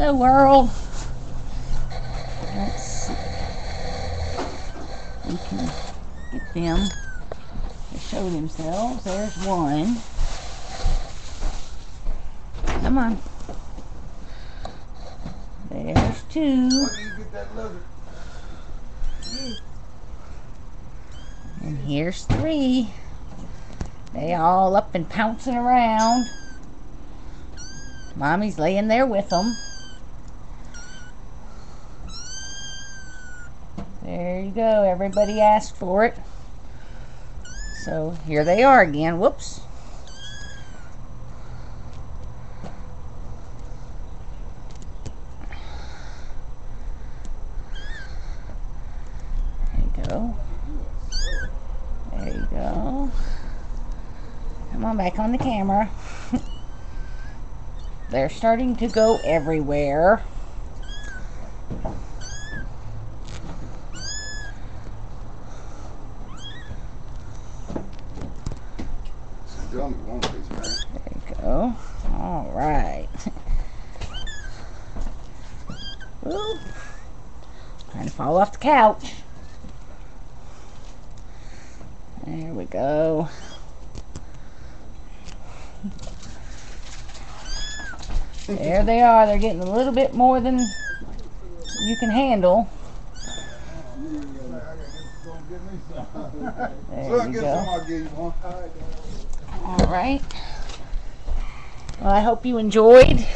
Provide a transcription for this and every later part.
Hello, world. Let's see. We can get them to show themselves. There's one. Come on. There's two. And here's three. They all up and pouncing around. Mommy's laying there with them. There you go. Everybody asked for it. So here they are again. Whoops. There you go. There you go. Come on back on the camera. They're starting to go everywhere. There you go. All right. Ooh. Trying to fall off the couch. There we go. There they are. They're getting a little bit more than you can handle. There So I you go. All right. Well, I hope you enjoyed.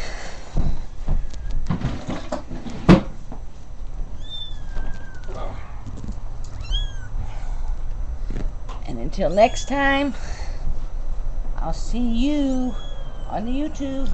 And until next time, I'll see you on the YouTube.